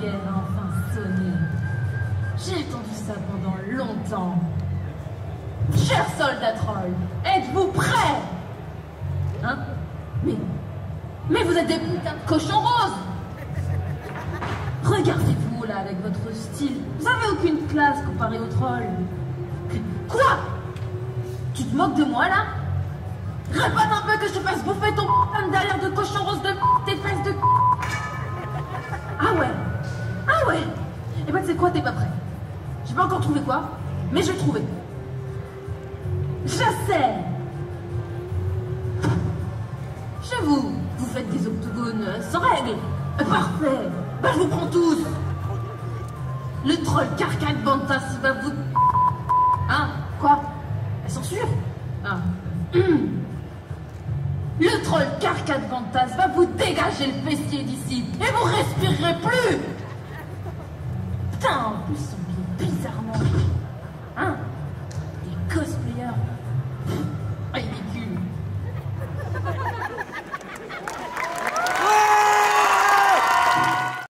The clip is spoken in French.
guerre a enfin sonné. J'ai attendu ça pendant longtemps. Chers soldats trolls, êtes-vous prêts? Hein? Mais... Mais vous êtes des putains de cochons roses Regardez-vous là avec votre style. Vous avez aucune classe comparé aux trolls. Quoi? Tu te moques de moi là? Répète un peu que je te fasse bouffer ton putain derrière de cochon rose de Ah ouais. Eh ben c'est quoi t'es pas prêt. J'ai pas encore trouvé quoi, mais je vais trouver. Je sais. Vous, faites des octogones sans règles. Parfait. Bah je vous prends tous. Le troll carcade Bantas va vous... Hein? Quoi? La censure? Ah. Le troll carcade Bantas va vous dégager le fessier d'ici et vous respirerez plus ils sont bizarres.